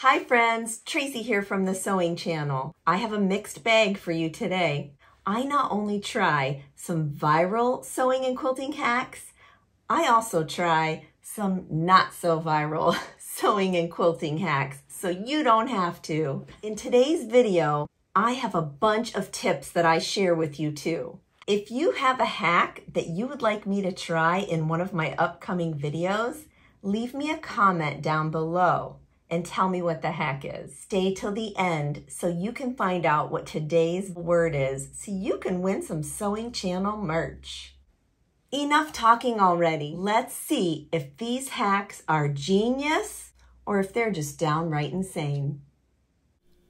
Hi friends, Tracy here from the Sewing Channel. I have a mixed bag for you today. I not only try some viral sewing and quilting hacks, I also try some not so viral sewing and quilting hacks so you don't have to. In today's video, I have a bunch of tips that I share with you too. If you have a hack that you would like me to try in one of my upcoming videos, leave me a comment down below and tell me what the hack is. Stay till the end so you can find out what today's word is so you can win some Sewing Channel merch. Enough talking already. Let's see if these hacks are genius or if they're just downright insane.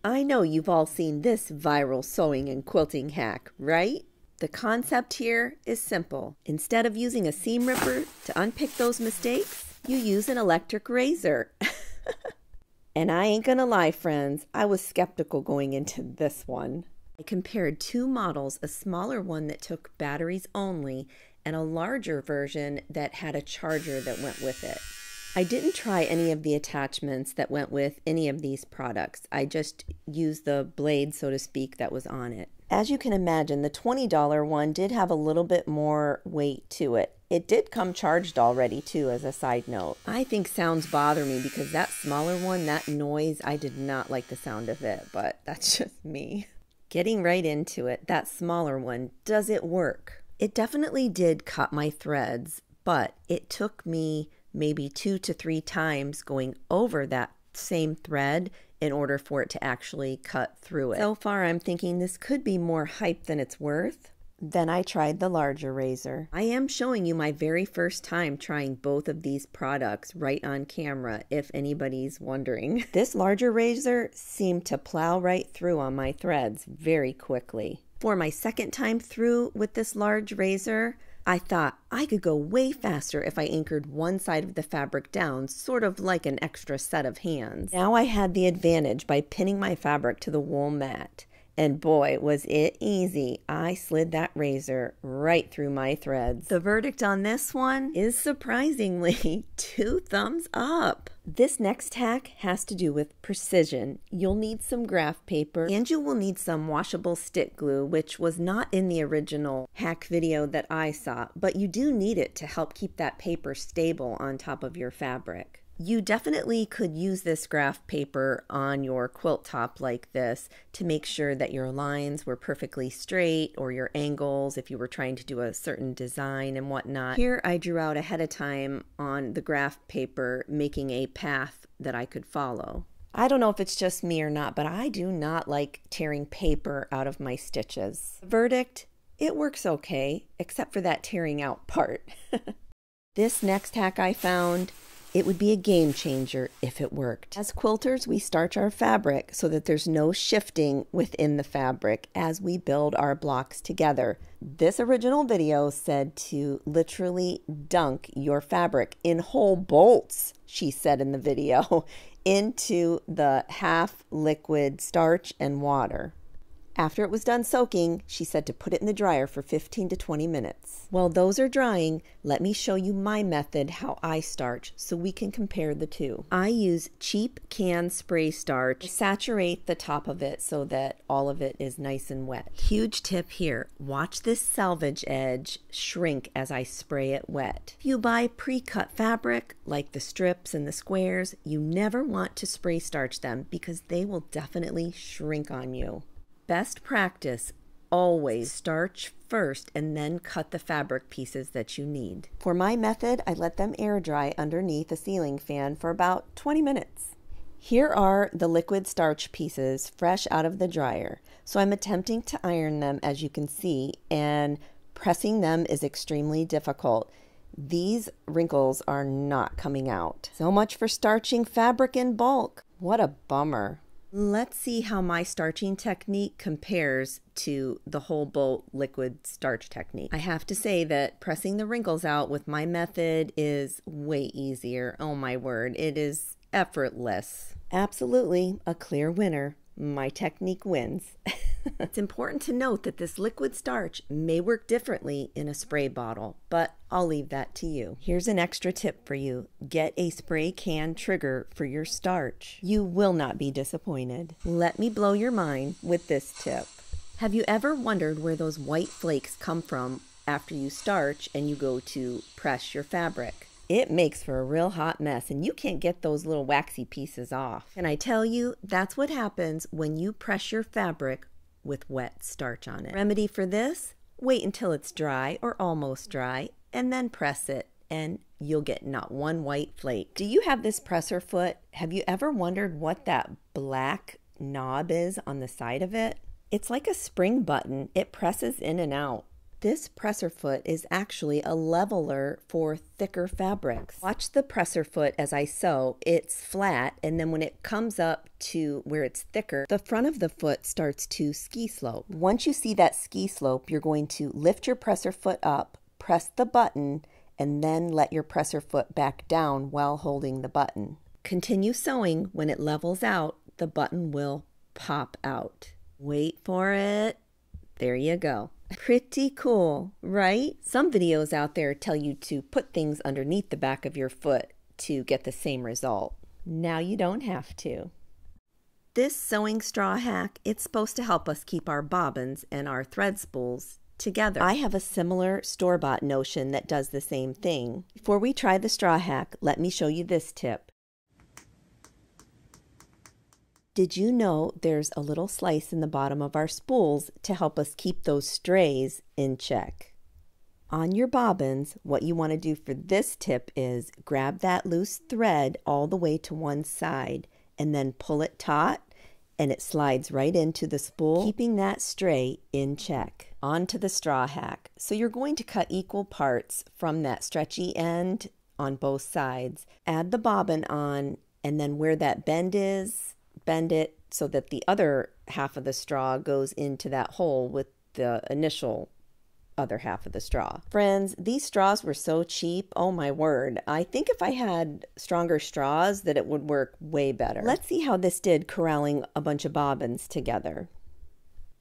I know you've all seen this viral sewing and quilting hack, right? The concept here is simple. Instead of using a seam ripper to unpick those mistakes, you use an electric razor. And I ain't gonna lie, friends, I was skeptical going into this one. I compared two models a smaller one that took batteries only and a larger version that had a charger that went with it. I didn't try any of the attachments that went with any of these products. I just used the blade, so to speak, that was on it. As you can imagine, the $20 one did have a little bit more weight to it. It did come charged already, too, as a side note. I think sounds bother me because that smaller one, that noise, I did not like the sound of it, but that's just me. Getting right into it, that smaller one, does it work? It definitely did cut my threads, but it took me maybe two to three times going over that same thread in order for it to actually cut through it. So far, I'm thinking this could be more hype than it's worth. Then I tried the larger razor. I am showing you my very first time trying both of these products right on camera, if anybody's wondering. This larger razor seemed to plow right through on my threads very quickly. For my second time through with this large razor, I thought I could go way faster if I anchored one side of the fabric down, sort of like an extra set of hands. Now I had the advantage by pinning my fabric to the wool mat. And boy, was it easy. I slid that razor right through my threads. The verdict on this one is surprisingly two thumbs up. This next hack has to do with precision. You'll need some graph paper and you will need some washable stick glue, which was not in the original hack video that I saw, but you do need it to help keep that paper stable on top of your fabric. You definitely could use this graph paper on your quilt top like this to make sure that your lines were perfectly straight or your angles if you were trying to do a certain design and whatnot. Here I drew out ahead of time on the graph paper making a path that I could follow. I don't know if it's just me or not, but I do not like tearing paper out of my stitches. Verdict, it works okay, except for that tearing out part. this next hack I found it would be a game changer if it worked. As quilters, we starch our fabric so that there's no shifting within the fabric as we build our blocks together. This original video said to literally dunk your fabric in whole bolts, she said in the video, into the half liquid starch and water. After it was done soaking, she said to put it in the dryer for 15 to 20 minutes. While those are drying, let me show you my method how I starch so we can compare the two. I use cheap can spray starch. saturate the top of it so that all of it is nice and wet. Huge tip here, watch this selvage edge shrink as I spray it wet. If you buy pre-cut fabric, like the strips and the squares, you never want to spray starch them because they will definitely shrink on you. Best practice always starch first and then cut the fabric pieces that you need. For my method, I let them air dry underneath a ceiling fan for about 20 minutes. Here are the liquid starch pieces fresh out of the dryer. So I'm attempting to iron them as you can see and pressing them is extremely difficult. These wrinkles are not coming out. So much for starching fabric in bulk. What a bummer. Let's see how my starching technique compares to the whole bolt liquid starch technique. I have to say that pressing the wrinkles out with my method is way easier. Oh my word, it is effortless. Absolutely a clear winner. My technique wins. it's important to note that this liquid starch may work differently in a spray bottle, but I'll leave that to you. Here's an extra tip for you get a spray can trigger for your starch. You will not be disappointed. Let me blow your mind with this tip. Have you ever wondered where those white flakes come from after you starch and you go to press your fabric? It makes for a real hot mess, and you can't get those little waxy pieces off. And I tell you, that's what happens when you press your fabric with wet starch on it. Remedy for this? Wait until it's dry or almost dry, and then press it, and you'll get not one white flake. Do you have this presser foot? Have you ever wondered what that black knob is on the side of it? It's like a spring button. It presses in and out. This presser foot is actually a leveler for thicker fabrics. Watch the presser foot as I sew. It's flat, and then when it comes up to where it's thicker, the front of the foot starts to ski slope. Once you see that ski slope, you're going to lift your presser foot up, press the button, and then let your presser foot back down while holding the button. Continue sewing. When it levels out, the button will pop out. Wait for it. There you go. Pretty cool, right? Some videos out there tell you to put things underneath the back of your foot to get the same result. Now you don't have to. This sewing straw hack, it's supposed to help us keep our bobbins and our thread spools together. I have a similar store-bought notion that does the same thing. Before we try the straw hack, let me show you this tip. Did you know there's a little slice in the bottom of our spools to help us keep those strays in check? On your bobbins, what you want to do for this tip is grab that loose thread all the way to one side and then pull it taut and it slides right into the spool, keeping that stray in check. Onto the straw hack. So you're going to cut equal parts from that stretchy end on both sides. Add the bobbin on and then where that bend is, bend it so that the other half of the straw goes into that hole with the initial other half of the straw. Friends, these straws were so cheap. Oh my word. I think if I had stronger straws that it would work way better. Let's see how this did corralling a bunch of bobbins together.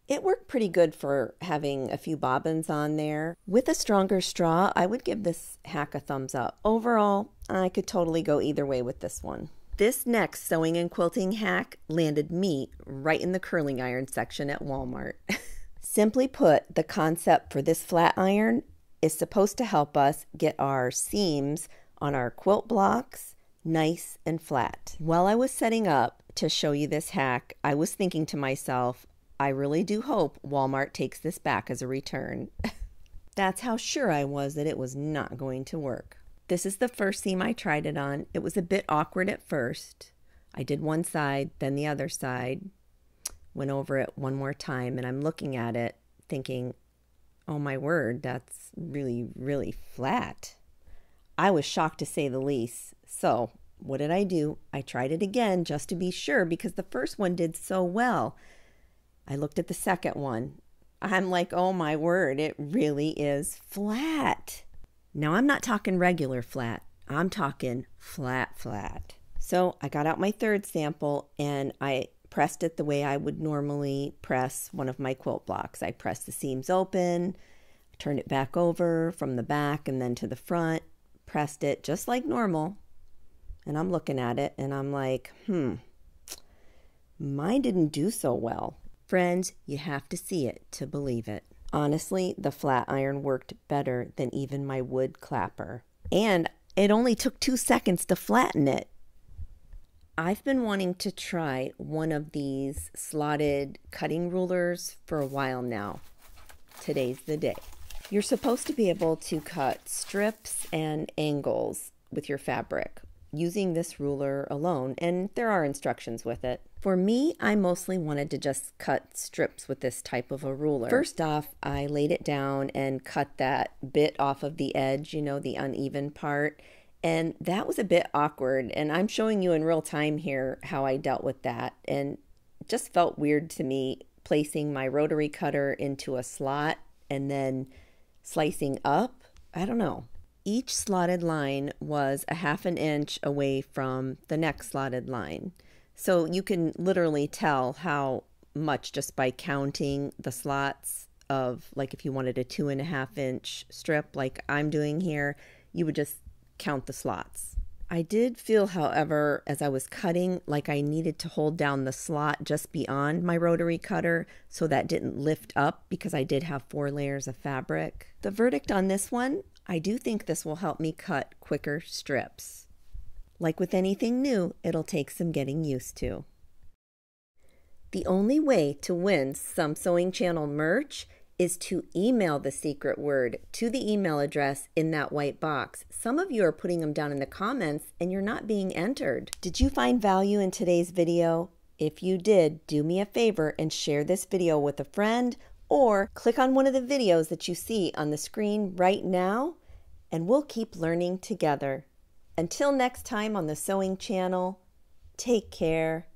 It worked pretty good for having a few bobbins on there. With a stronger straw, I would give this hack a thumbs up. Overall, I could totally go either way with this one. This next sewing and quilting hack landed me right in the curling iron section at Walmart. Simply put, the concept for this flat iron is supposed to help us get our seams on our quilt blocks nice and flat. While I was setting up to show you this hack, I was thinking to myself, I really do hope Walmart takes this back as a return. That's how sure I was that it was not going to work. This is the first seam I tried it on. It was a bit awkward at first. I did one side, then the other side, went over it one more time, and I'm looking at it thinking, oh my word, that's really, really flat. I was shocked to say the least. So, what did I do? I tried it again just to be sure because the first one did so well. I looked at the second one. I'm like, oh my word, it really is flat. Now, I'm not talking regular flat, I'm talking flat, flat. So I got out my third sample and I pressed it the way I would normally press one of my quilt blocks. I pressed the seams open, turned it back over from the back and then to the front, pressed it just like normal. And I'm looking at it and I'm like, hmm, mine didn't do so well. Friends, you have to see it to believe it. Honestly, the flat iron worked better than even my wood clapper. And it only took two seconds to flatten it. I've been wanting to try one of these slotted cutting rulers for a while now. Today's the day. You're supposed to be able to cut strips and angles with your fabric using this ruler alone, and there are instructions with it. For me, I mostly wanted to just cut strips with this type of a ruler. First off, I laid it down and cut that bit off of the edge, you know, the uneven part. And that was a bit awkward. And I'm showing you in real time here how I dealt with that. And just felt weird to me placing my rotary cutter into a slot and then slicing up. I don't know. Each slotted line was a half an inch away from the next slotted line. So you can literally tell how much just by counting the slots of like if you wanted a two and a half inch strip like I'm doing here, you would just count the slots. I did feel, however, as I was cutting, like I needed to hold down the slot just beyond my rotary cutter so that didn't lift up because I did have four layers of fabric. The verdict on this one, I do think this will help me cut quicker strips. Like with anything new, it'll take some getting used to. The only way to win some Sewing Channel merch is to email the secret word to the email address in that white box. Some of you are putting them down in the comments and you're not being entered. Did you find value in today's video? If you did, do me a favor and share this video with a friend or click on one of the videos that you see on the screen right now and we'll keep learning together. Until next time on the Sewing Channel, take care